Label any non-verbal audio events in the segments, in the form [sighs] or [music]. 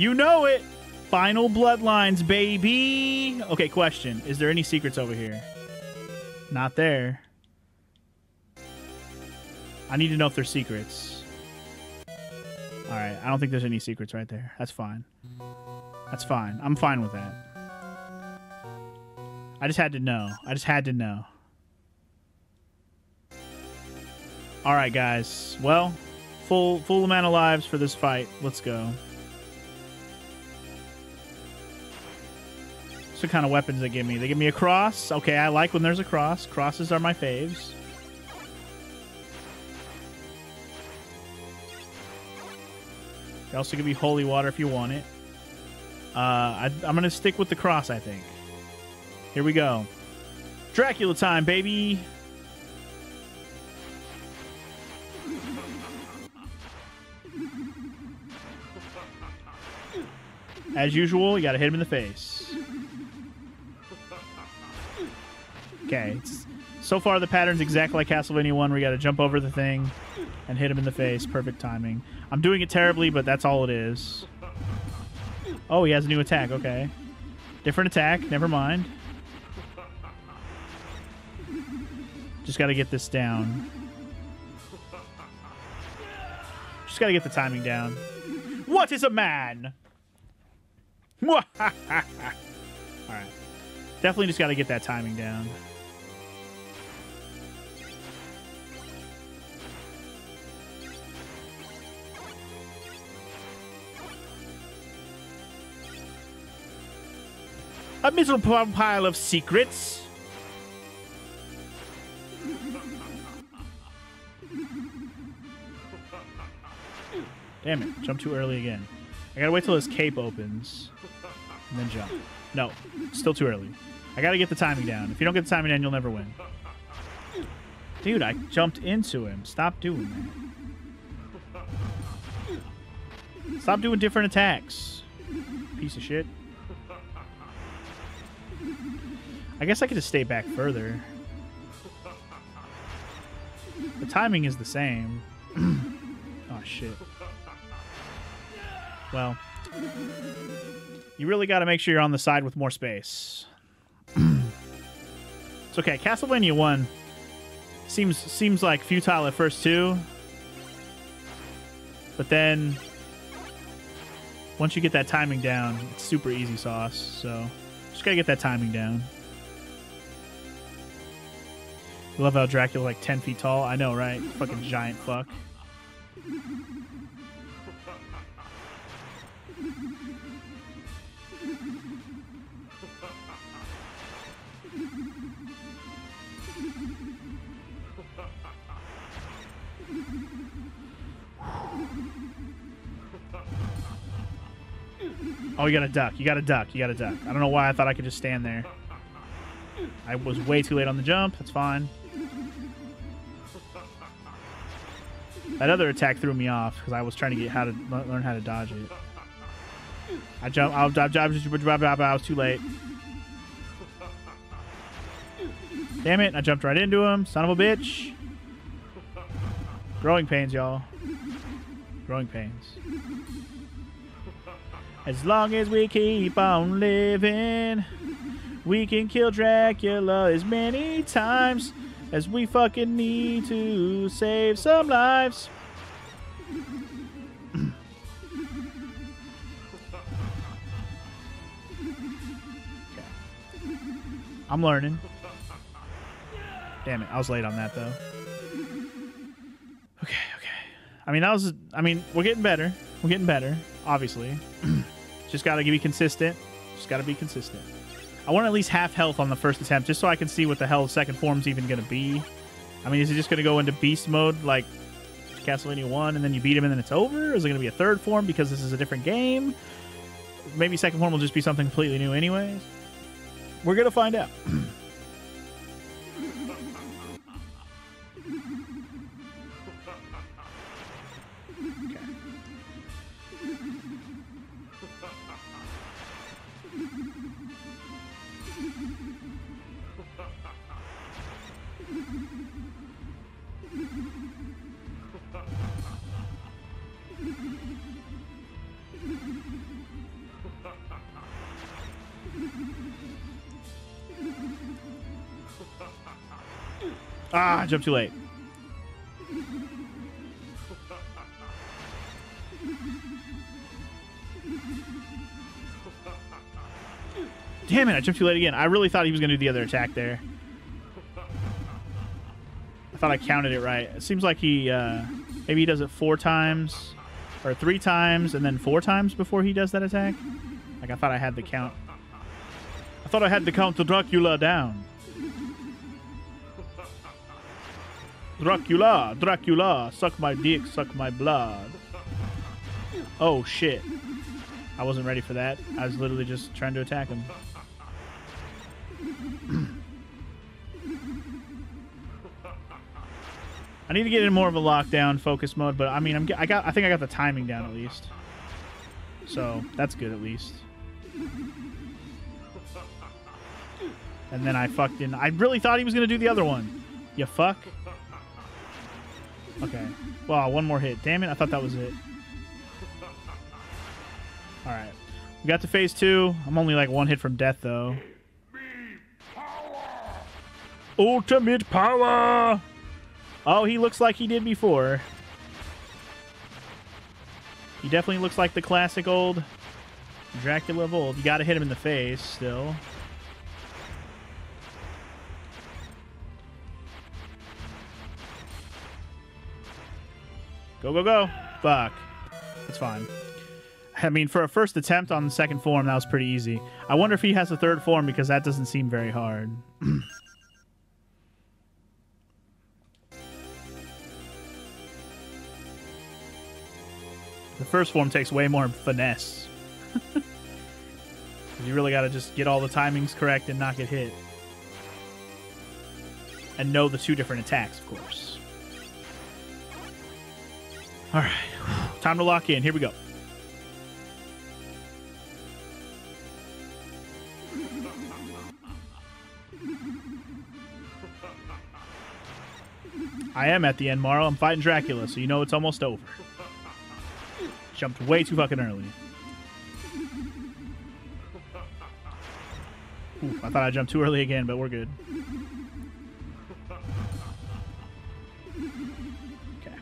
You know it. Final bloodlines, baby. Okay, question. Is there any secrets over here? Not there. I need to know if there's secrets. All right, I don't think there's any secrets right there. That's fine. That's fine. I'm fine with that. I just had to know. I just had to know. All right, guys. Well, full full amount of lives for this fight. Let's go. What kind of weapons they give me? They give me a cross. Okay, I like when there's a cross. Crosses are my faves. They also give you holy water if you want it. Uh, I, I'm going to stick with the cross, I think. Here we go. Dracula time, baby. As usual, you got to hit him in the face. Okay. it's- So far, the pattern's exactly like Castlevania 1, where you got to jump over the thing and hit him in the face. Perfect timing. I'm doing it terribly, but that's all it is. Oh, he has a new attack. Okay. Different attack. Never mind. Just got to get this down. Just got to get the timing down. What is a man? [laughs] All right. Definitely just got to get that timing down. A miserable pile of secrets. Damn it, jump too early again. I gotta wait till his cape opens and then jump. No, still too early. I gotta get the timing down. If you don't get the timing down, you'll never win. Dude, I jumped into him. Stop doing that. Stop doing different attacks. Piece of shit. I guess I could just stay back further. The timing is the same. [clears throat] oh, shit. Well, you really got to make sure you're on the side with more space. [clears throat] it's okay. Castlevania 1 seems seems like futile at first too. But then once you get that timing down, it's super easy sauce. So just got to get that timing down. I love how Dracula like 10 feet tall. I know, right? Fucking giant fuck. Oh, you gotta duck. You gotta duck. You gotta duck. I don't know why I thought I could just stand there. I was way too late on the jump. That's fine. That other attack threw me off because I was trying to get how to learn how to dodge it. I jump. I'll dodge. I was too late. Damn it! I jumped right into him. Son of a bitch. Growing pains, y'all. Growing pains. As long as we keep on living, we can kill Dracula as many times as we fucking need to save some lives. I'm learning. Damn it, I was late on that though. Okay, okay. I mean, that was. I mean, we're getting better. We're getting better. Obviously, [clears throat] just got to be consistent. Just got to be consistent. I want at least half health on the first attempt, just so I can see what the hell second form's even going to be. I mean, is it just going to go into beast mode like Castlevania 1 and then you beat him and then it's over? Is it going to be a third form because this is a different game? Maybe second form will just be something completely new anyways. We're going to find out. okay. [clears throat] [laughs] ah, jump too late. Damn it, I jumped too late again. I really thought he was going to do the other attack there. I thought I counted it right. It seems like he, uh, maybe he does it four times, or three times, and then four times before he does that attack. Like, I thought I had the count. I thought I had to count the Dracula down. Dracula, Dracula, suck my dick, suck my blood. Oh, shit. I wasn't ready for that. I was literally just trying to attack him. [clears throat] I need to get in more of a lockdown focus mode, but I mean, I'm I got I think I got the timing down at least. So, that's good at least. And then I fucked in. I really thought he was to do the other one. You fuck. Okay. Wow, one more hit. Damn it, I thought that was it. Alright. We got to phase two. I'm only like one hit from death, though. Ultimate power! Oh, he looks like he did before. He definitely looks like the classic old Dracula of old. You gotta hit him in the face still. Go, go, go. Fuck. It's fine. I mean, for a first attempt on the second form, that was pretty easy. I wonder if he has a third form because that doesn't seem very hard. [clears throat] first form takes way more finesse. [laughs] you really got to just get all the timings correct and not get hit. And know the two different attacks, of course. All right. [sighs] Time to lock in. Here we go. I am at the end, Marl. I'm fighting Dracula, so you know it's almost over. Jumped way too fucking early. I thought I jumped too early again, but we're good. Okay.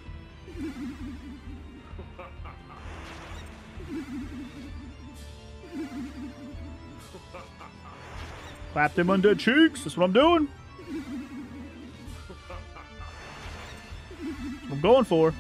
Clap them undead cheeks. That's what I'm doing. I'm going for.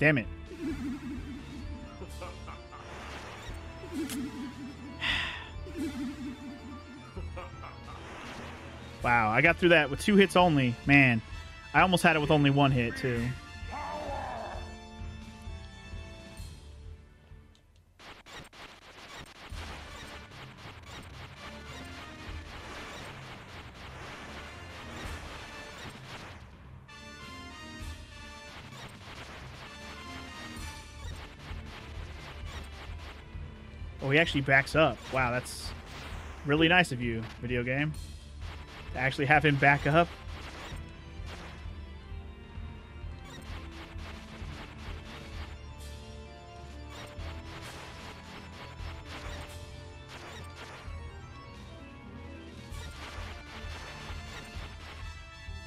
Damn it. wow, I got through that with two hits only. Man, I almost had it with only one hit, too. Oh, he actually backs up. Wow, that's really nice of you, video game. To actually have him back up.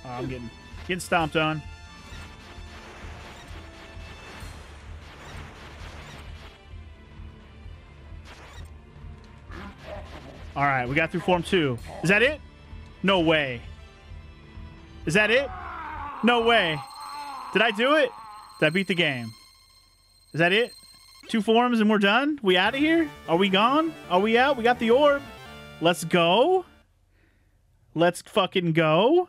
Oh, I'm getting getting stomped on. All right, we got through form two. Is that it? No way. Is that it? No way. Did I do it? Did I beat the game? Is that it? Two forms and we're done? We out of here? Are we gone? Are we out? We got the orb. Let's go. Let's fucking go.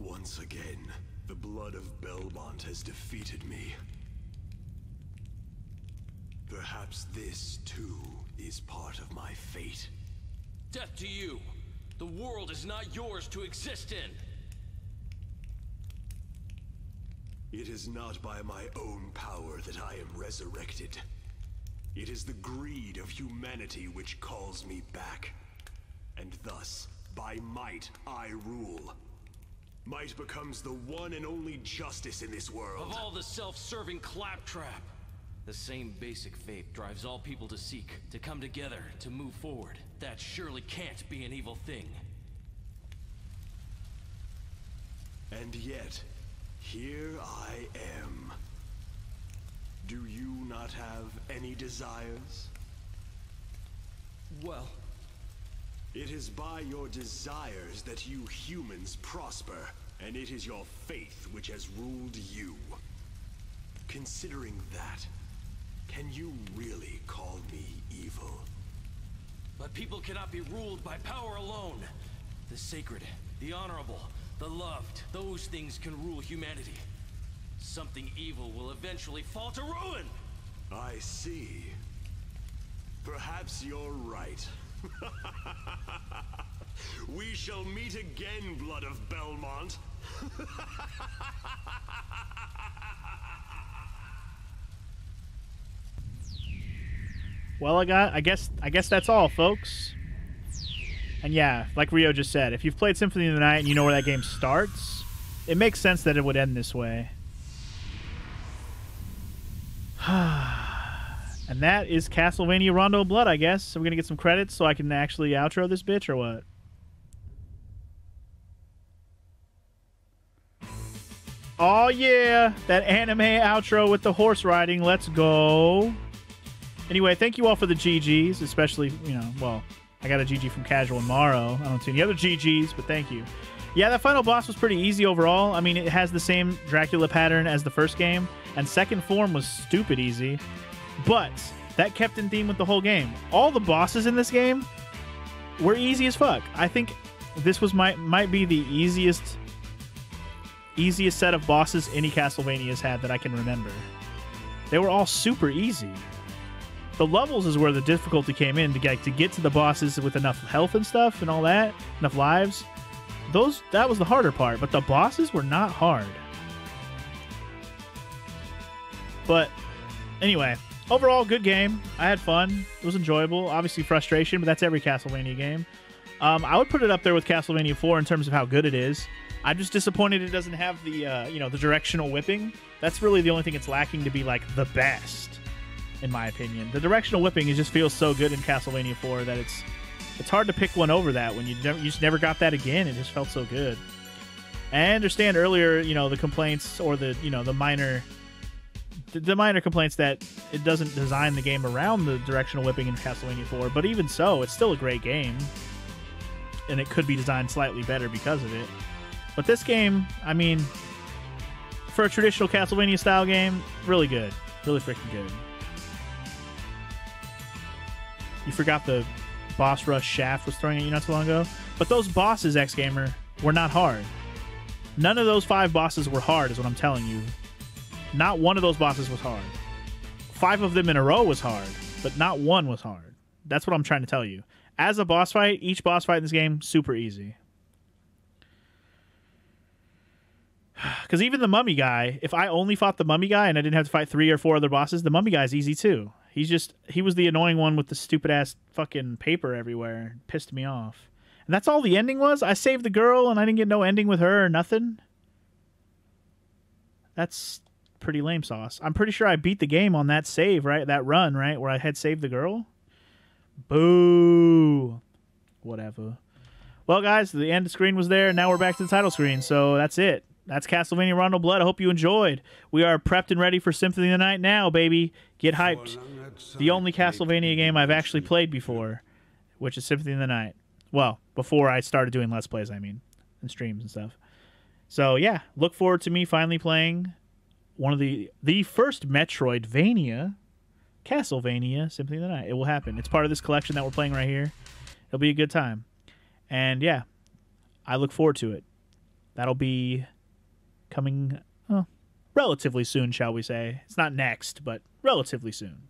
Once again, the blood of Belmont has defeated me. Perhaps this, too, is part of my fate. Death to you! The world is not yours to exist in! It is not by my own power that I am resurrected. It is the greed of humanity which calls me back. And thus, by might, I rule. Might becomes the one and only justice in this world. Of all the self-serving claptrap! The same basic faith drives all people to seek, to come together, to move forward. That surely can't be an evil thing. And yet, here I am. Do you not have any desires? Well, It is by your desires that you humans prosper, and it is your faith which has ruled you. Considering that, can you really call me evil? but people cannot be ruled by power alone. The sacred, the honorable, the loved, those things can rule humanity. Something evil will eventually fall to ruin! I see. Perhaps you're right. [laughs] we shall meet again, Blood of Belmont. [laughs] Well, I got. I guess. I guess that's all, folks. And yeah, like Rio just said, if you've played Symphony of the Night and you know where that game starts, it makes sense that it would end this way. [sighs] and that is Castlevania Rondo Blood, I guess. So we're gonna get some credits so I can actually outro this bitch or what? Oh yeah, that anime outro with the horse riding. Let's go. Anyway, thank you all for the GGs, especially, you know, well, I got a GG from Casual and Morrow. I don't see any other GGs, but thank you. Yeah, that final boss was pretty easy overall. I mean, it has the same Dracula pattern as the first game, and second form was stupid easy, but that kept in theme with the whole game. All the bosses in this game were easy as fuck. I think this was might might be the easiest easiest set of bosses any Castlevania has had that I can remember. They were all super easy. The levels is where the difficulty came in to get to get to the bosses with enough health and stuff and all that, enough lives. Those that was the harder part, but the bosses were not hard. But anyway, overall good game. I had fun. It was enjoyable. Obviously frustration, but that's every Castlevania game. Um, I would put it up there with Castlevania 4 in terms of how good it is. I'm just disappointed it doesn't have the uh, you know the directional whipping. That's really the only thing it's lacking to be like the best, in my opinion. The directional whipping just feels so good in Castlevania 4 that it's it's hard to pick one over that when you never, you just never got that again. It just felt so good. I understand earlier, you know, the complaints or the you know the minor the, the minor complaints that it doesn't design the game around the directional whipping in Castlevania 4, but even so, it's still a great game. And it could be designed slightly better because of it. But this game, I mean, for a traditional Castlevania style game, really good. Really freaking good. You forgot the boss rush Shaft was throwing at you not too long ago. But those bosses, X Gamer, were not hard. None of those five bosses were hard, is what I'm telling you. Not one of those bosses was hard. Five of them in a row was hard, but not one was hard. That's what I'm trying to tell you. As a boss fight, each boss fight in this game, super easy. [sighs] Because even the mummy guy, if I only fought the mummy guy and I didn't have to fight three or four other bosses, the mummy guy's easy too. He's just he was the annoying one with the stupid ass fucking paper everywhere. It pissed me off. And that's all the ending was? I saved the girl and I didn't get no ending with her or nothing? That's pretty lame sauce. I'm pretty sure I beat the game on that save, right? That run, right? Where I had saved the girl. Boo. Whatever. Well, guys, the end screen was there. Now we're back to the title screen. So that's it. That's Castlevania Rondo Blood. I hope you enjoyed. We are prepped and ready for Symphony of the Night now, baby. Get hyped. The only Castlevania game I've actually played before, which is Symphony of the Night. Well, before I started doing Let's Plays, I mean, and streams and stuff. So yeah, look forward to me finally playing one of the the first Metroidvania, Castlevania Symphony of the Night. It will happen. It's part of this collection that we're playing right here. It'll be a good time. And yeah, I look forward to it. that'll be coming oh, relatively soon, shall we say? It's not next, but relatively soon.